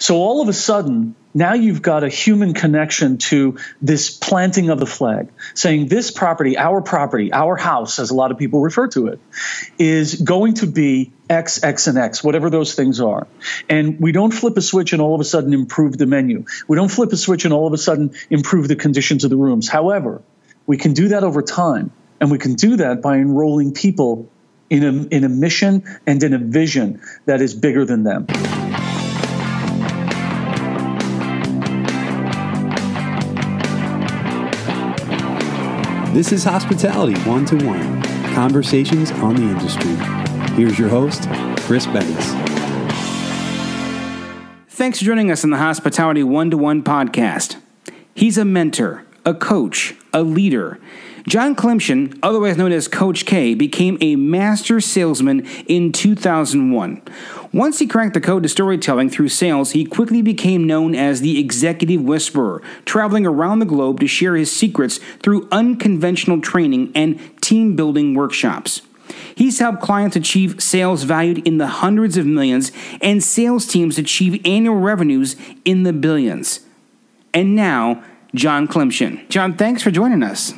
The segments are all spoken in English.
So all of a sudden, now you've got a human connection to this planting of the flag, saying this property, our property, our house, as a lot of people refer to it, is going to be X, X, and X, whatever those things are. And we don't flip a switch and all of a sudden improve the menu. We don't flip a switch and all of a sudden improve the conditions of the rooms. However, we can do that over time. And we can do that by enrolling people in a, in a mission and in a vision that is bigger than them. This is Hospitality One to One Conversations on the Industry. Here's your host, Chris Bennis. Thanks for joining us on the Hospitality One to One podcast. He's a mentor, a coach, a leader. John Klymshyn, otherwise known as Coach K, became a master salesman in 2001. Once he cracked the code to storytelling through sales, he quickly became known as the Executive Whisperer, traveling around the globe to share his secrets through unconventional training and team building workshops. He's helped clients achieve sales valued in the hundreds of millions and sales teams achieve annual revenues in the billions. And now, John Klymshyn. John, thanks for joining us.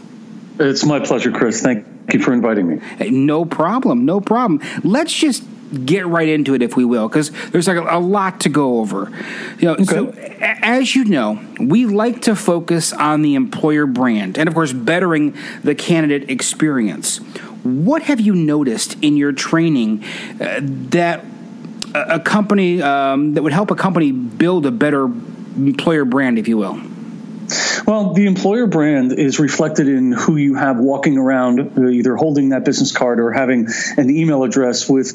It's my pleasure, Chris. Thank you for inviting me. Hey, no problem. No problem. Let's just get right into it, if we will, because there's like a, a, lot to go over. You know, okay. so as you know, we like to focus on the employer brand and, of course, bettering the candidate experience. What have you noticed in your training uh, that a, a company um, that would help a company build a better employer brand, if you will? Well, the employer brand is reflected in who you have walking around, uh, either holding that business card or having an email address with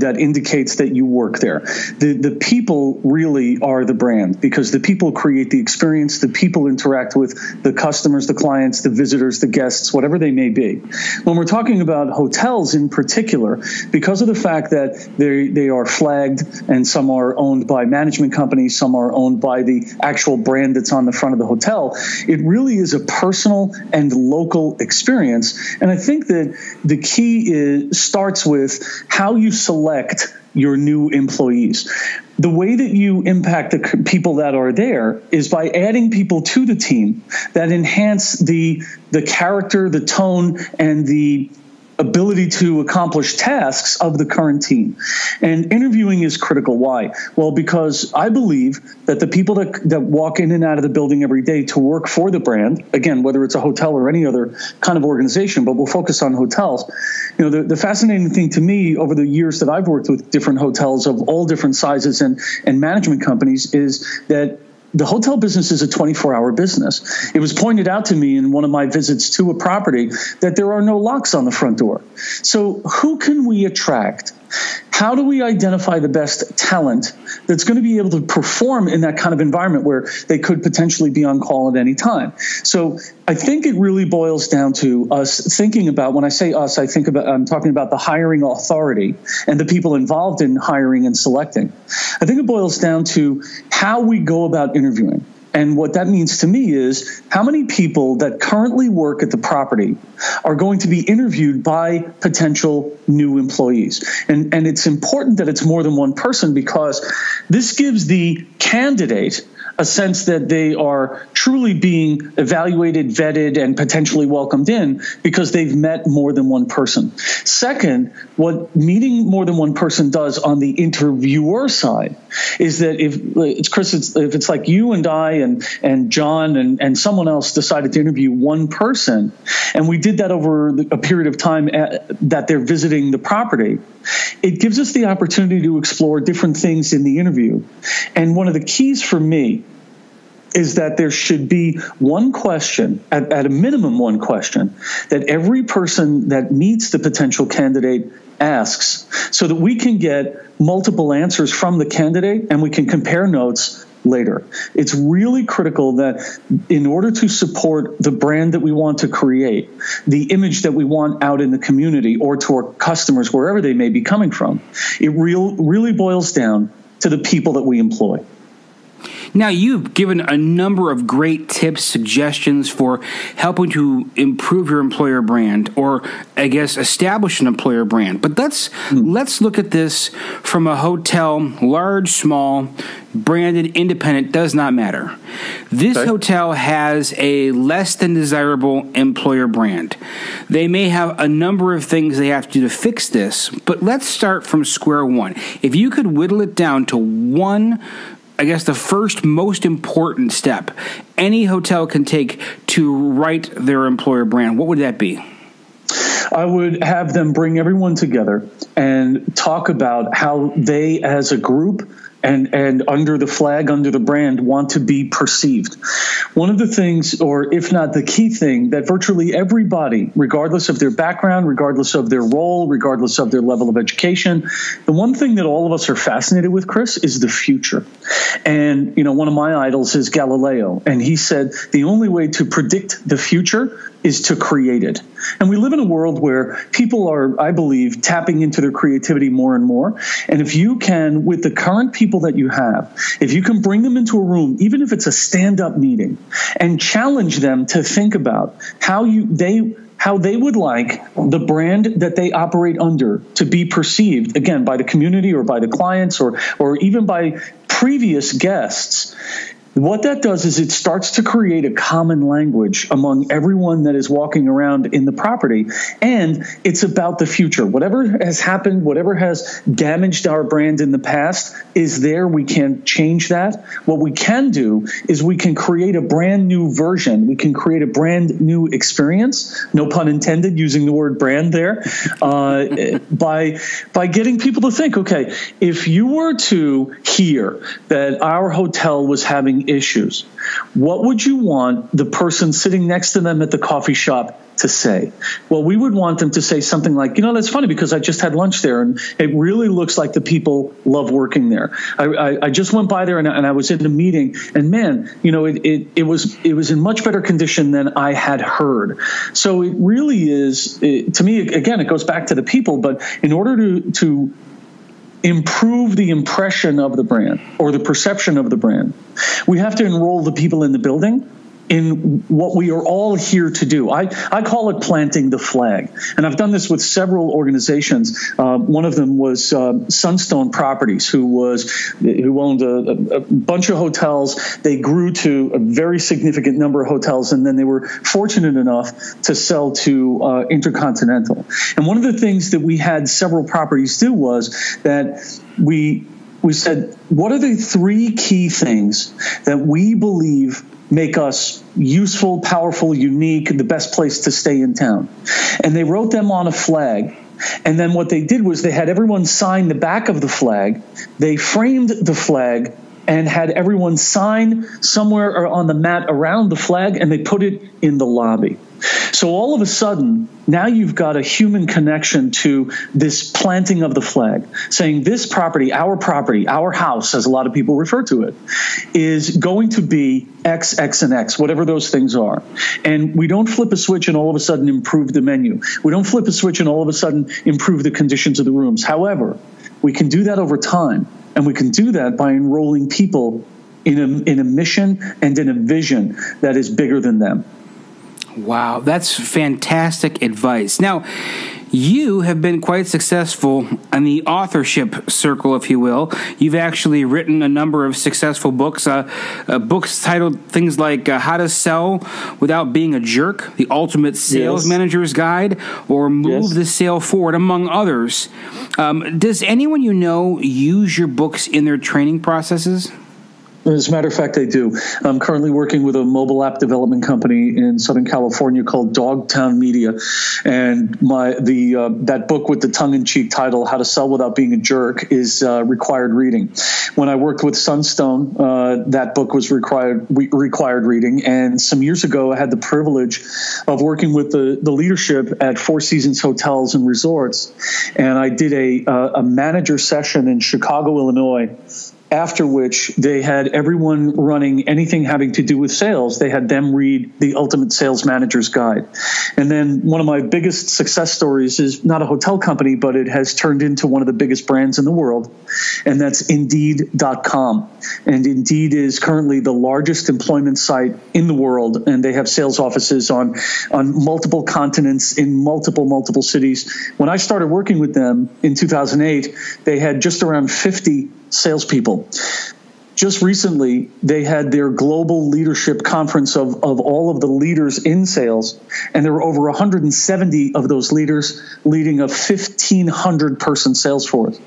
that indicates that you work there. The the people really are the brand because the people create the experience. The people interact with the customers, the clients, the visitors, the guests, whatever they may be. When we're talking about hotels in particular, because of the fact that they they are flagged and some are owned by management companies, some are owned by the actual brand that's on the front of the hotel it really is a personal and local experience. And I think that the key is, starts with how you select your new employees. The way that you impact the people that are there is by adding people to the team that enhance the the character, the tone, and the ability to accomplish tasks of the current team. And interviewing is critical. Why? Well, because I believe that the people that, that walk in and out of the building every day to work for the brand, again, whether it's a hotel or any other kind of organization, but we'll focus on hotels. You know, the, the fascinating thing to me over the years that I've worked with different hotels of all different sizes and, and management companies is that the hotel business is a 24 hour business. It was pointed out to me in one of my visits to a property that there are no locks on the front door. So, who can we attract? How do we identify the best talent that's going to be able to perform in that kind of environment where they could potentially be on call at any time? So I think it really boils down to us thinking about when I say us, I think about I'm talking about the hiring authority and the people involved in hiring and selecting. I think it boils down to how we go about interviewing. And what that means to me is how many people that currently work at the property are going to be interviewed by potential new employees. And, and it's important that it's more than one person because this gives the candidate a sense that they are truly being evaluated, vetted, and potentially welcomed in because they've met more than one person. Second, what meeting more than one person does on the interviewer side is that if it's Chris, it's, if it's like you and I and and John and, and someone else decided to interview one person, and we did that over a period of time at, that they're visiting the property, it gives us the opportunity to explore different things in the interview. And one of the keys for me is that there should be one question, at, at, a minimum, one question, that every person that meets the potential candidate asks so that we can get multiple answers from the candidate and we can compare notes later. It's really critical that in order to support the brand that we want to create, the image that we want out in the community or to our customers, wherever they may be coming from, it real, really boils down to the people that we employ. Now, you've given a number of great tips, suggestions for helping to improve your employer brand or, I guess, establish an employer brand. But let's, mm. let's look at this from a hotel, large, small, branded, independent, does not matter. This okay. hotel has a less than desirable employer brand. They may have a number of things they have to do to fix this, but let's start from square one. If you could whittle it down to one I guess the first most important step any hotel can take to write their employer brand, what would that be? I would have them bring everyone together and talk about how they, as a group, and and under the flag under the brand want to be perceived one of the things or if not the key thing that virtually everybody regardless of their background regardless of their role regardless of their level of education the one thing that all of us are fascinated with chris is the future and you know one of my idols is galileo and he said the only way to predict the future is to create it. And we live in a world where people are, I believe, tapping into their creativity more and more. And if you can, with the current people that you have, if you can bring them into a room, even if it's a stand up meeting, and challenge them to think about how you, they, how they would like the brand that they operate under to be perceived again by the community or by the clients or or even by previous guests what that does is it starts to create a common language among everyone that is walking around in the property. And it's about the future. Whatever has happened, whatever has damaged our brand in the past is there. We can't change that. What we can do is we can create a brand new version. We can create a brand new experience, no pun intended, using the word brand there, uh, by, by getting people to think, okay, if you were to hear that our hotel was having issues, what would you want the person sitting next to them at the coffee shop to say? Well, we would want them to say something like, you know, that's funny because I just had lunch there and it really looks like the people love working there. I, I, I just went by there and, and, I was in a meeting and man, you know, it, it, it, was it was in much better condition than I had heard. So it really is, it, to me, again, it goes back to the people, but in order to, to improve the impression of the brand or the perception of the brand. We have to enroll the people in the building in what we are all here to do. I, I call it planting the flag. And I've done this with several organizations. Uh, one of them was uh, Sunstone Properties, who was who owned a, a, bunch of hotels. They grew to a very significant number of hotels, and then they were fortunate enough to sell to uh, Intercontinental. And one of the things that we had several properties do was that we we said, what are the three key things that we believe make us useful, powerful, unique, the best place to stay in town. And they wrote them on a flag. And then what they did was they had everyone sign the back of the flag. They framed the flag and had everyone sign somewhere on the mat around the flag and they put it in the lobby. So all of a sudden, now you've got a human connection to this planting of the flag, saying this property, our property, our house, as a lot of people refer to it, is going to be X, X, and X, whatever those things are. And we don't flip a switch and all of a sudden improve the menu. We don't flip a switch and all of a sudden improve the conditions of the rooms. However, we can do that over time. And we can do that by enrolling people in a, in a mission and in a vision that is bigger than them. Wow, that's fantastic advice. Now, you have been quite successful in the authorship circle, if you will. You've actually written a number of successful books, uh, uh, books titled things like uh, How to Sell Without Being a Jerk, The Ultimate Sales yes. Manager's Guide, or Move yes. the Sale Forward, among others. Um, does anyone you know use your books in their training processes? As a matter of fact, I do. I'm currently working with a mobile app development company in Southern California called Dogtown Media, and my the uh, that book with the tongue-in-cheek title "How to Sell Without Being a Jerk" is uh, required reading. When I worked with Sunstone, uh, that book was required re- required reading, and some years ago, I had the privilege of working with the the leadership at Four Seasons Hotels and Resorts, and I did a uh, a manager session in Chicago, Illinois after which they had everyone running anything having to do with sales. They had them read the Ultimate Sales Manager's Guide. And then one of my biggest success stories is not a hotel company, but it has turned into one of the biggest brands in the world. And that's Indeed.com. And Indeed is currently the largest employment site in the world. And they have sales offices on, on multiple continents in multiple, multiple cities. When I started working with them in 2008, they had just around 50 salespeople. Just recently, they had their global leadership conference of, of all of the leaders in sales, and there were over 170 of those leaders leading a 1,500 person sales force.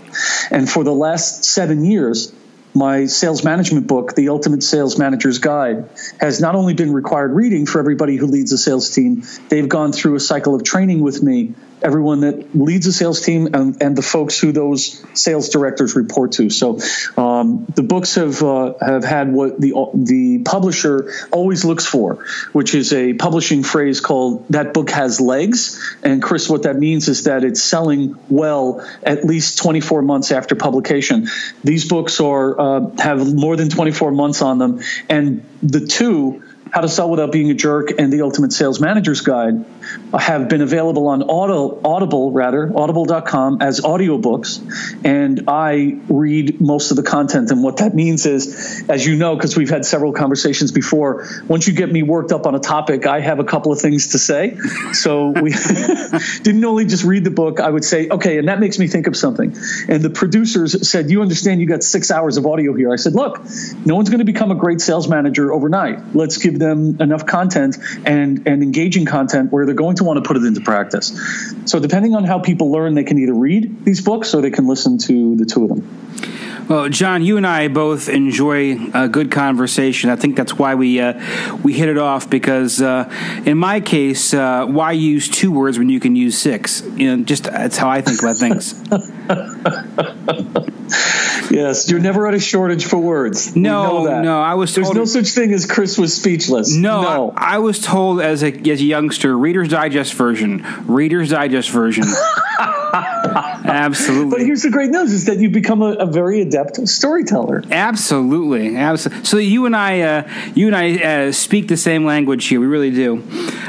And for the last seven years, my sales management book, The Ultimate Sales Manager's Guide, has not only been required reading for everybody who leads a sales team, they've gone through a cycle of training with me everyone that leads a sales team and, and the folks who those sales directors report to. So um, the books have uh, have had what the the publisher always looks for, which is a publishing phrase called "that book has legs." And Chris, what that means is that it's selling well at least 24 months after publication. These books are uh, have more than 24 months on them, and the two how to Sell Without Being a Jerk and The Ultimate Sales Manager's Guide uh, have been available on Auto, Audible, rather, audible.com as audiobooks. And I read most of the content. And what that means is, as you know, because we've had several conversations before, once you get me worked up on a topic, I have a couple of things to say. So we didn't only just read the book, I would say, okay, and that makes me think of something. And the producers said, You understand you got six hours of audio here. I said, Look, no one's going to become a great sales manager overnight. Let's give them enough content and, and engaging content where they're going to want to put it into practice. So, depending on how people learn, they can either read these books or they can listen to the two of them. Well, John, you and I both enjoy a good conversation. I think that's why we uh, we hit it off because, uh, in my case, uh, why use two words when you can use six? You know, just that's how I think about things. yes, you're never at a shortage for words. No, no, I was. Told, There's no such thing as Chris was speechless. No, no. I, I was told as a as a youngster, Reader's Digest version, Reader's Digest version. Absolutely. But here's the great news: is that you've become a, a very adept storyteller. Absolutely, absolutely. So you and I, uh, you and I uh, speak the same language here. We really do.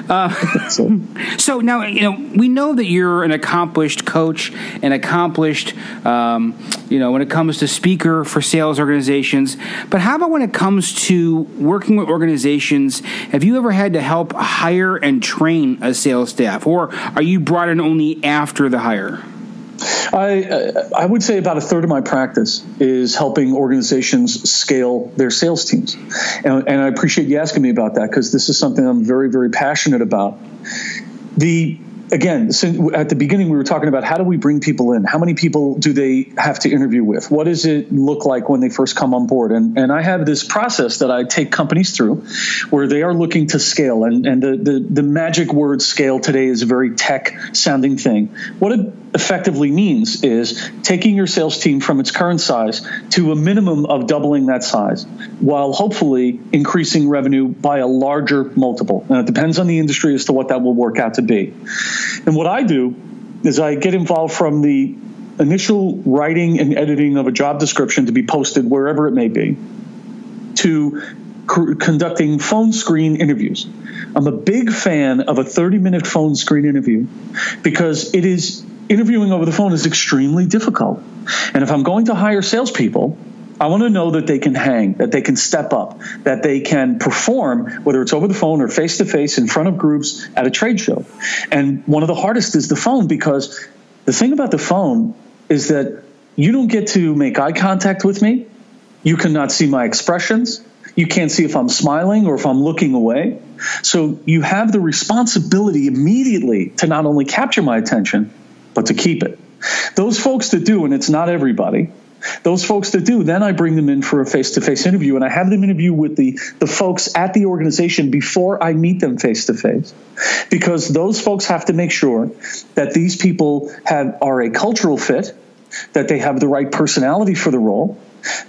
Uh, so. so. now you know we know that you're an accomplished coach, an accomplished, um, you know, when it comes to speaker for sales organizations. But how about when it comes to working with organizations? Have you ever had to help hire and train a sales staff, or are you brought in only after the hire? I I would say about a third of my practice is helping organizations scale their sales teams, and, and I appreciate you asking me about that because this is something I'm very very passionate about. The again, at the beginning, we were talking about how do we bring people in? How many people do they have to interview with? What does it look like when they first come on board? And, and I have this process that I take companies through where they are looking to scale. And, and the, the, the magic word scale today is a very tech sounding thing. What it effectively means is taking your sales team from its current size to a minimum of doubling that size while hopefully increasing revenue by a larger multiple. And it depends on the industry as to what that will work out to be. And what I do is I get involved from the initial writing and editing of a job description to be posted wherever it may be to conducting phone screen interviews. I'm a big fan of a 30 minute phone screen interview because it is interviewing over the phone is extremely difficult. And if I'm going to hire salespeople, I want to know that they can hang, that they can step up, that they can perform, whether it's over the phone or face to face in front of groups at a trade show. And one of the hardest is the phone because the thing about the phone is that you don't get to make eye contact with me. You cannot see my expressions. You can't see if I'm smiling or if I'm looking away. So you have the responsibility immediately to not only capture my attention, but to keep it. Those folks that do, and it's not everybody, those folks that do, then I bring them in for a face to face interview and I have them interview with the, the folks at the organization before I meet them face to face. Because those folks have to make sure that these people have, are a cultural fit, that they have the right personality for the role,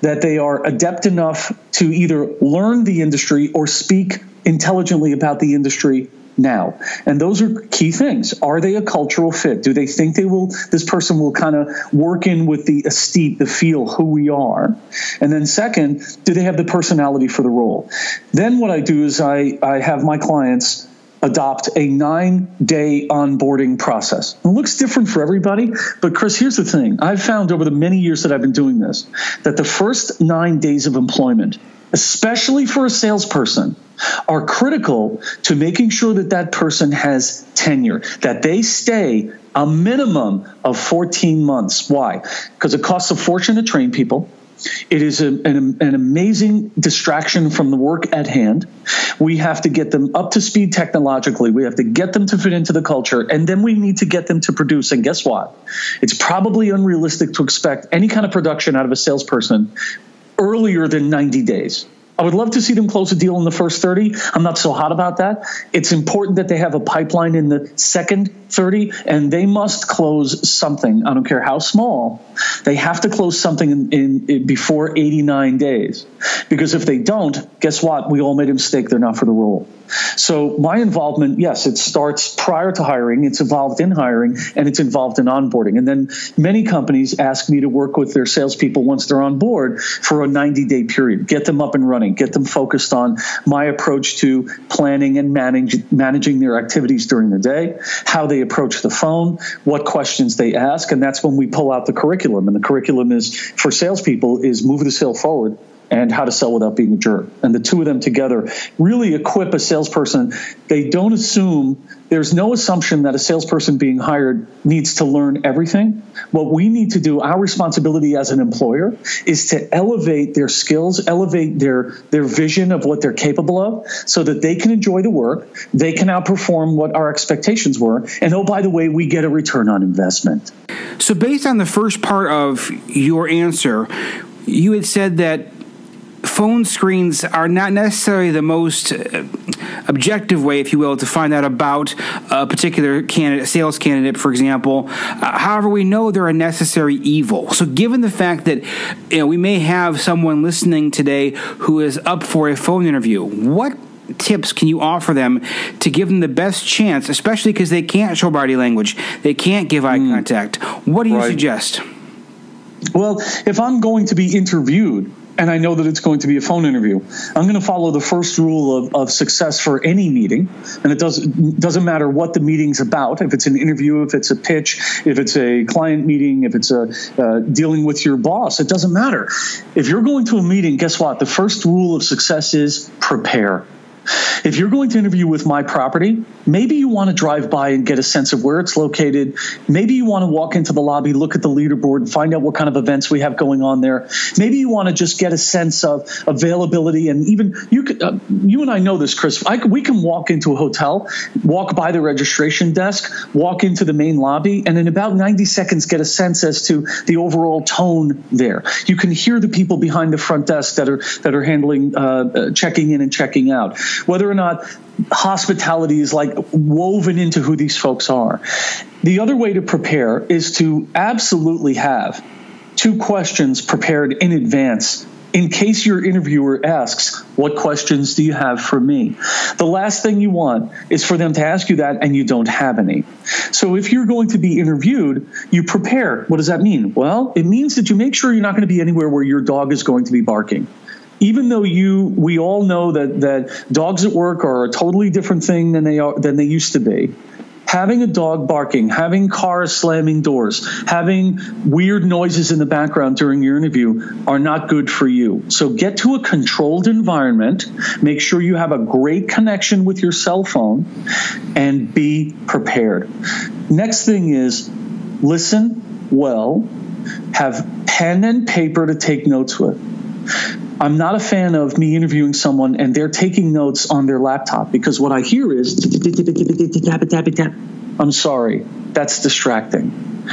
that they are adept enough to either learn the industry or speak intelligently about the industry now. And those are key things. Are they a cultural fit? Do they think they will, this person will kind of work in with the aesthete, the feel, who we are? And then second, do they have the personality for the role? Then what I do is I, I have my clients adopt a nine day onboarding process. It looks different for everybody, but Chris, here's the thing. I've found over the many years that I've been doing this that the first nine days of employment, especially for a salesperson, are critical to making sure that that person has tenure, that they stay a minimum of 14 months. Why? Because it costs a fortune to train people. It is a, an, an, amazing distraction from the work at hand. We have to get them up to speed technologically. We have to get them to fit into the culture, and then we need to get them to produce. And guess what? It's probably unrealistic to expect any kind of production out of a salesperson earlier than 90 days. I would love to see them close a deal in the first 30. I'm not so hot about that. It's important that they have a pipeline in the second 30 and they must close something. I don't care how small. They have to close something in, in, in before 89 days. Because if they don't, guess what? We all made a mistake. They're not for the role. So my involvement, yes, it starts prior to hiring, it's involved in hiring, and it's involved in onboarding. And then many companies ask me to work with their salespeople once they're on board for a 90 day period, get them up and running, get them focused on my approach to planning and manage, managing their activities during the day, how they approach the phone, what questions they ask, and that's when we pull out the curriculum. And the curriculum is for salespeople is move the sale forward and how to sell without being a jerk. And the two of them together really equip a salesperson. They don't assume, there's no assumption that a salesperson being hired needs to learn everything. What we need to do, our responsibility as an employer, is to elevate their skills, elevate their, their vision of what they're capable of so that they can enjoy the work, they can outperform what our expectations were. And oh, by the way, we get a return on investment. So, based on the first part of your answer, you had said that phone screens are not necessarily the most uh, objective way, if you will, to find out about a particular candidate, sales candidate, for example. Uh, however, we know they're a necessary evil. So, given the fact that you know we may have someone listening today who is up for a phone interview, what tips can you offer them to give them the best chance, especially because they can't show body language, they can't give eye mm. contact? What do you right. suggest? Well, if I'm going to be interviewed, and I know that it's going to be a phone interview. I'm going to follow the first rule of, of success for any meeting, and it does, doesn't matter what the meeting's about. If it's an interview, if it's a pitch, if it's a client meeting, if it's a uh, dealing with your boss, it doesn't matter. If you're going to a meeting, guess what? The first rule of success is prepare. If you're going to interview with my property, maybe you want to drive by and get a sense of where it's located. Maybe you want to walk into the lobby, look at the leaderboard, find out what kind of events we have going on there. Maybe you want to just get a sense of availability. And even you, could, uh, you and I know this, Chris. I, we can walk into a hotel, walk by the registration desk, walk into the main lobby, and in about 90 seconds get a sense as to the overall tone there. You can hear the people behind the front desk that are that are handling uh, uh, checking in and checking out whether or not hospitality is like woven into who these folks are. The other way to prepare is to absolutely have two questions prepared in advance in case your interviewer asks, What questions do you have for me? The last thing you want is for them to ask you that and you don't have any. So if you're going to be interviewed, you prepare. What does that mean? Well, it means that you make sure you're not going to be anywhere where your dog is going to be barking even though you we all know that that dogs at work are a totally different thing than they are than they used to be having a dog barking, having cars slamming doors, having weird noises in the background during your interview are not good for you. So get to a controlled environment, make sure you have a great connection with your cell phone, and be prepared. Next thing is listen well, have pen and paper to take notes with. I'm not a fan of me interviewing someone and they're taking notes on their laptop because what I hear is I'm sorry, that's distracting.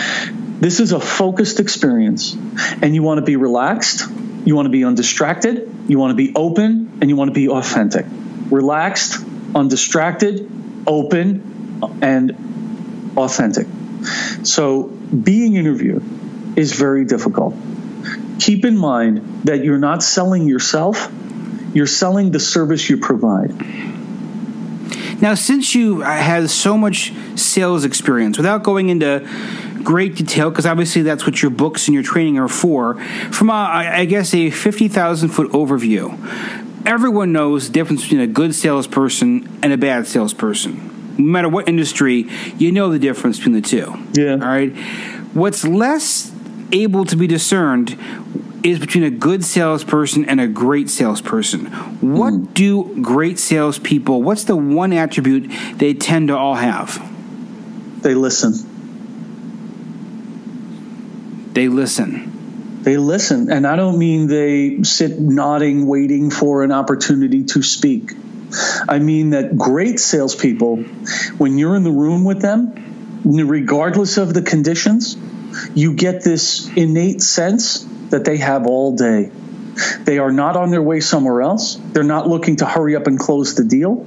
This is a focused experience, and you want to be relaxed, you want to be undistracted, you want to be open, and you want to be authentic. Relaxed, undistracted, open, and authentic. So, being interviewed is very difficult keep in mind that you're not selling yourself, you're selling the service you provide. Now, since you have so much sales experience, without going into great detail, because obviously that's what your books and your training are for, from a, I guess a 50,000 foot overview, everyone knows the difference between a good salesperson and a bad salesperson. No matter what industry, you know the difference between the two. Yeah. All right. What's less able to be discerned is between a good salesperson and a great salesperson. What mm. do great salespeople, what's the one attribute they tend to all have? They listen. They listen. They listen. And I don't mean they sit nodding, waiting for an opportunity to speak. I mean that great salespeople, when you're in the room with them, regardless of the conditions, you get this innate sense that they have all day. They are not on their way somewhere else. They're not looking to hurry up and close the deal.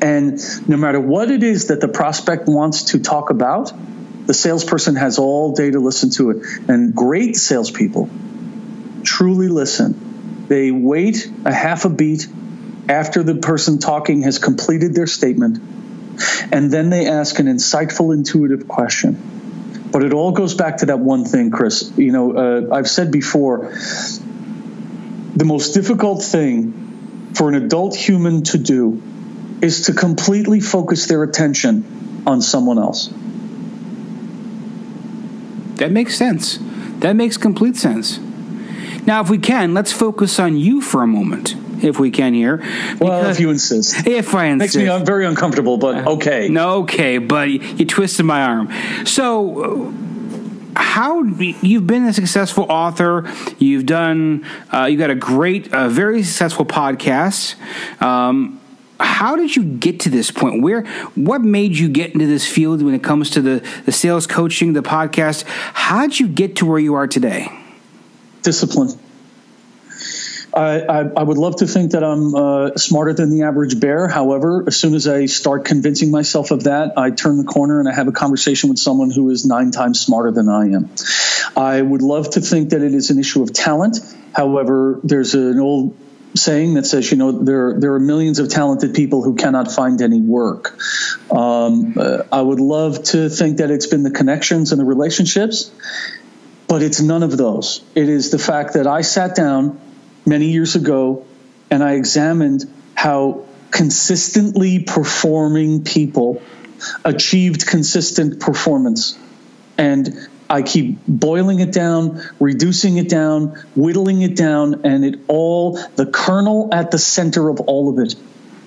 And no matter what it is that the prospect wants to talk about, the salesperson has all day to listen to it. And great salespeople truly listen. They wait a half a beat after the person talking has completed their statement, and then they ask an insightful, intuitive question but it all goes back to that one thing, Chris. You know, uh, I've said before the most difficult thing for an adult human to do is to completely focus their attention on someone else. That makes sense. That makes complete sense. Now, if we can, let's focus on you for a moment if we can here. Well, if you insist. If I insist. Makes me I'm very uncomfortable, but uh, okay. No, okay, but you twisted my arm. So how you've been a successful author you've done uh, you've got a great uh, very successful podcast um, how did you get to this point where what made you get into this field when it comes to the, the sales coaching the podcast how did you get to where you are today discipline I, I, would love to think that I'm uh, smarter than the average bear. However, as soon as I start convincing myself of that, I turn the corner and I have a conversation with someone who is nine times smarter than I am. I would love to think that it is an issue of talent. However, there's an old saying that says, you know, there there are millions of talented people who cannot find any work. Um, uh, I would love to think that it's been the connections and the relationships, but it's none of those. It is the fact that I sat down many years ago, and I examined how consistently performing people achieved consistent performance. And I keep boiling it down, reducing it down, whittling it down, and it all, the kernel at the center of all of it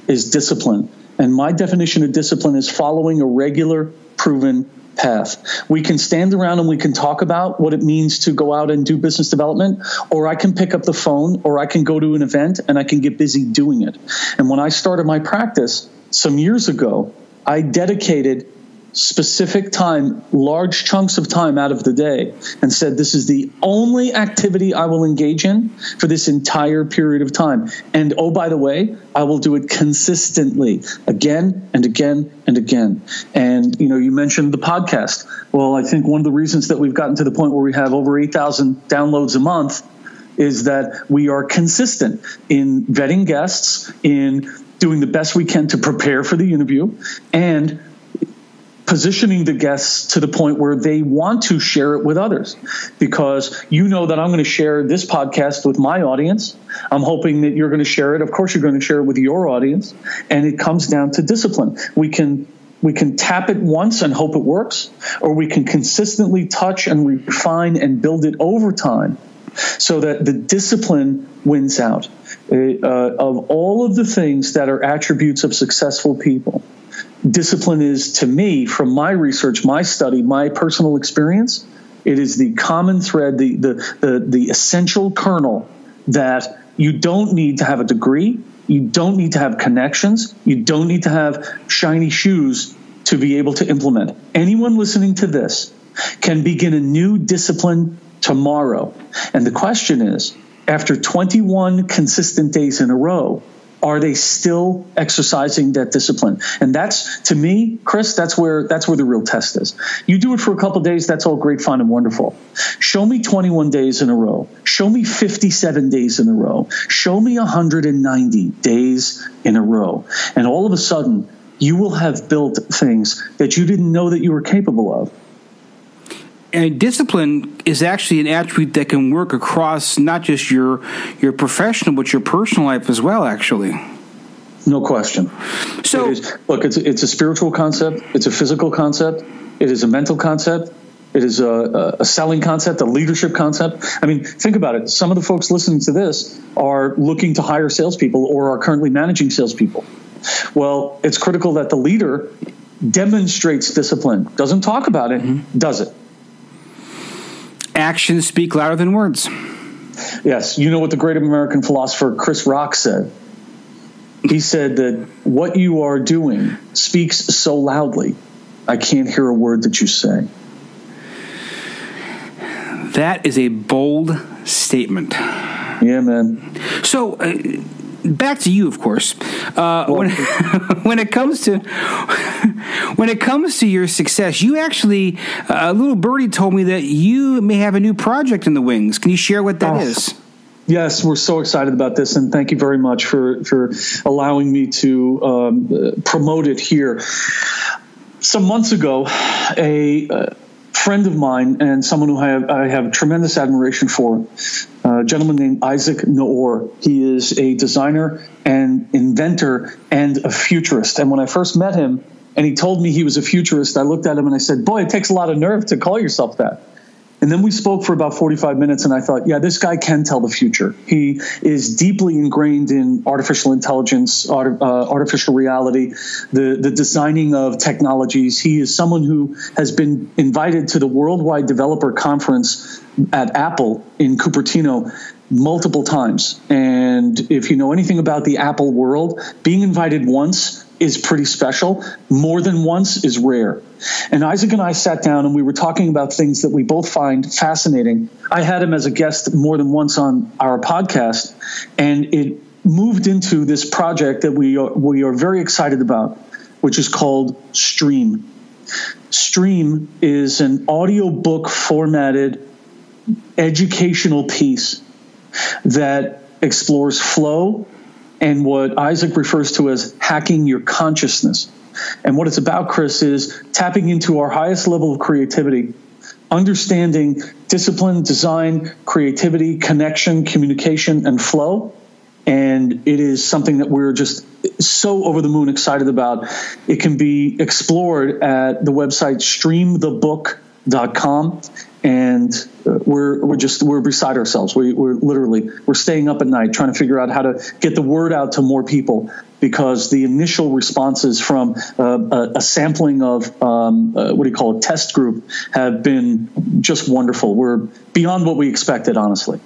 is discipline. And my definition of discipline is following a regular, proven path. We can stand around and we can talk about what it means to go out and do business development, or I can pick up the phone, or I can go to an event and I can get busy doing it. And when I started my practice some years ago, I dedicated specific time, large chunks of time out of the day, and said, This is the only activity I will engage in for this entire period of time. And oh, by the way, I will do it consistently again and again and again. And, you know, you mentioned the podcast. Well, I think one of the reasons that we've gotten to the point where we have over 8,000 downloads a month is that we are consistent in vetting guests, in doing the best we can to prepare for the interview, and positioning the guests to the point where they want to share it with others because you know that I'm going to share this podcast with my audience. I'm hoping that you're going to share it. Of course, you're going to share it with your audience. And it comes down to discipline. We can we can tap it once and hope it works, or we can consistently touch and refine and build it over time so that the discipline wins out. Uh, of all of the things that are attributes of successful people, discipline is to me, from my research, my study, my personal experience, it is the common thread, the the the, the essential kernel that you don't need to have a degree, you don't need to have connections, you don't need to have shiny shoes to be able to implement. Anyone listening to this can begin a new discipline tomorrow. And the question is, after 21 consistent days in a row, are they still exercising that discipline? And that's to me chris that's where that's where the real test is. You do it for a couple days that's all great fun and wonderful. Show me 21 days in a row. Show me 57 days in a row. Show me 190 days in a row. And all of a sudden you will have built things that you didn't know that you were capable of. And discipline is actually an attribute that can work across not just your your professional but your personal life as well. Actually, no question. So, it is, look, it's it's a spiritual concept. It's a physical concept. It is a mental concept. It is a, a, selling concept, a leadership concept. I mean, think about it. Some of the folks listening to this are looking to hire salespeople or are currently managing salespeople. Well, it's critical that the leader demonstrates discipline, doesn't talk about it, mm-hmm. does it. Actions speak louder than words. Yes, you know what the great American philosopher Chris Rock said. He said that what you are doing speaks so loudly, I can't hear a word that you say. That is a bold statement. Yeah, man. So, uh, back to you, of course. Uh, well, when, when it comes to when it comes to your success, you actually uh, a little birdie told me that you may have a new project in the wings. Can you share what that oh. is? Yes, we're so excited about this, and thank you very much for for allowing me to um, promote it here. Some months ago, a uh, friend of mine and someone who I have, I have tremendous admiration for, uh, a gentleman named Isaac Naor. He is a designer and inventor and a futurist. And when I first met him and he told me he was a futurist, I looked at him and I said, Boy, it takes a lot of nerve to call yourself that. And then we spoke for about 45 minutes, and I thought, yeah, this guy can tell the future. He is deeply ingrained in artificial intelligence, art, uh, artificial reality, the, the designing of technologies. He is someone who has been invited to the Worldwide Developer Conference at Apple in Cupertino multiple times. And if you know anything about the Apple world, being invited once is pretty special. More than once is rare. And Isaac and I sat down and we were talking about things that we both find fascinating. I had him as a guest more than once on our podcast, and it moved into this project that we are, we are very excited about, which is called Stream. Stream is an audiobook formatted educational piece that explores flow and what Isaac refers to as hacking your consciousness. And what it's about, Chris, is tapping into our highest level of creativity, understanding discipline, design, creativity, connection, communication, and flow. And it is something that we're just so over the moon excited about. It can be explored at the website streamthebook.com and uh, we're we're just we're beside ourselves. We, we're literally we're staying up at night trying to figure out how to get the word out to more people because the initial responses from uh, a, a, sampling of um, uh, what do you call a test group have been just wonderful. We're beyond what we expected, honestly.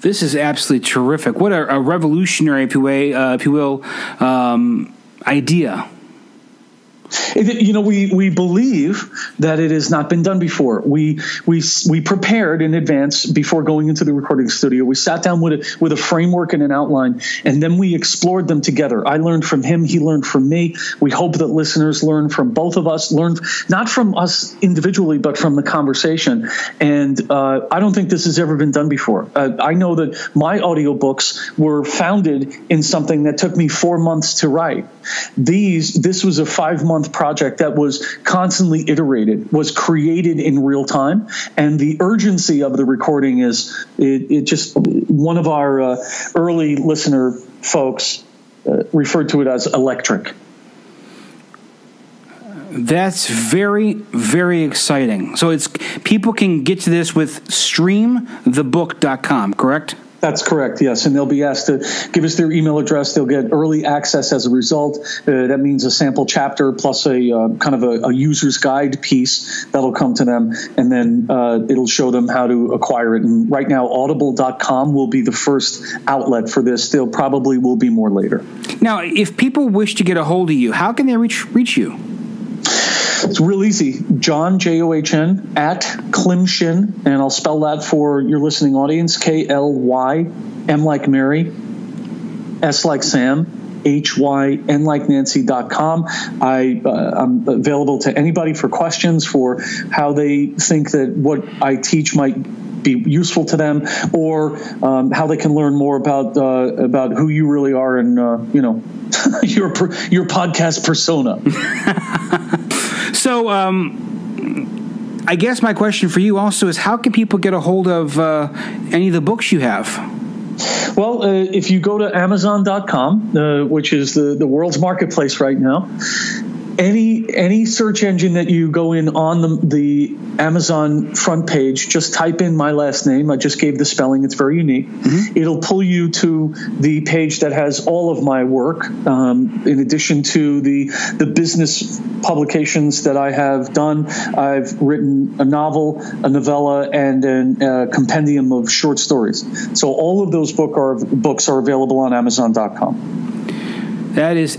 This is absolutely terrific. What a, a revolutionary, if you, uh, if you will, um, idea you know, we, we believe that it has not been done before. We, we, we prepared in advance before going into the recording studio. We sat down with a, with a framework and an outline, and then we explored them together. I learned from him, he learned from me. We hope that listeners learn from both of us, learn not from us individually, but from the conversation. And uh, I don't think this has ever been done before. Uh, I know that my audiobooks were founded in something that took me four months to write. These, this was a five month project that was constantly iterated, was created in real time, and the urgency of the recording is it, it just one of our uh, early listener folks uh, referred to it as electric. That's very, very exciting. So it's people can get to this with streamthebook.com, correct? That's correct, yes. And they'll be asked to give us their email address. They'll get early access as a result. Uh, that means a sample chapter plus a uh, kind of a, a, user's guide piece that'll come to them. And then uh, it'll show them how to acquire it. And right now, audible.com will be the first outlet for this. There probably will be more later. Now, if people wish to get a hold of you, how can they reach, reach you? It's real easy. John, J O H N, at Klymshyn, and I'll spell that for your listening audience K L Y, M like Mary, S like Sam, H-Y-N like Nancy.com. I, uh, I'm available to anybody for questions for how they think that what I teach might be useful to them, or um, how they can learn more about uh, about who you really are and uh, you know your your podcast persona. so. Um, I guess my question for you also is how can people get a hold of uh, any of the books you have? Well, uh, if you go to Amazon.com, uh, which is the, the world's marketplace right now, any any search engine that you go in on the, the Amazon front page, just type in my last name. I just gave the spelling; it's very unique. Mm-hmm. It'll pull you to the page that has all of my work, um, in addition to the the business publications that I have done. I've written a novel, a novella, and a uh, compendium of short stories. So all of those book are books are available on Amazon.com. That is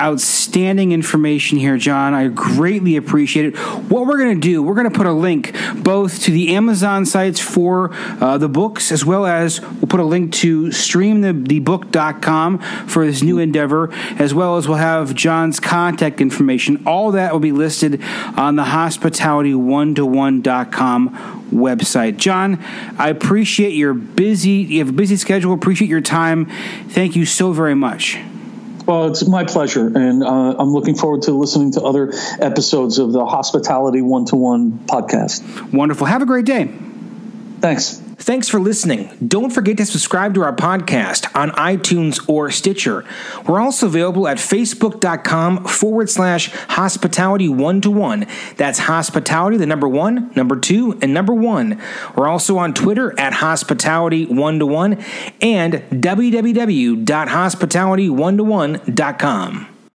outstanding information here, John. I greatly appreciate it. What we're going to do, we're going to put a link both to the Amazon sites for uh, the books, as well as we'll put a link to streamthebook.com for this new endeavor, as well as we'll have John's contact information. All that will be listed on the hospitality1to1.com website. John, I appreciate your busy, you have a busy schedule, appreciate your time. Thank you so very much. Well, it's my pleasure, and uh, I'm looking forward to listening to other episodes of the Hospitality One to One podcast. Wonderful. Have a great day. Thanks. Thanks for listening. Don't forget to subscribe to our podcast on iTunes or Stitcher. We're also available at facebook.com forward slash hospitality one to one. That's hospitality, the number one, number two, and number one. We're also on Twitter at hospitality one to one and www.hospitality1to1.com.